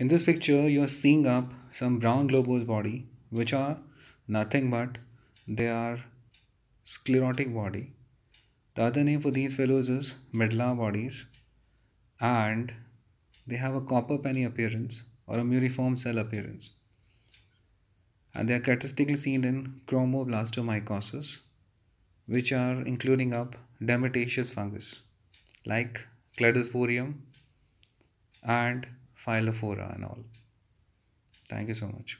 In this picture, you're seeing up some brown globose body, which are nothing but they are sclerotic body. The other name for these fellows is Medlar bodies, and they have a copper penny appearance or a muriform cell appearance. And they are characteristically seen in chromoblastomycosis, which are including up dematiaceous fungus like cladosporium and Phialophora and all. Thank you so much.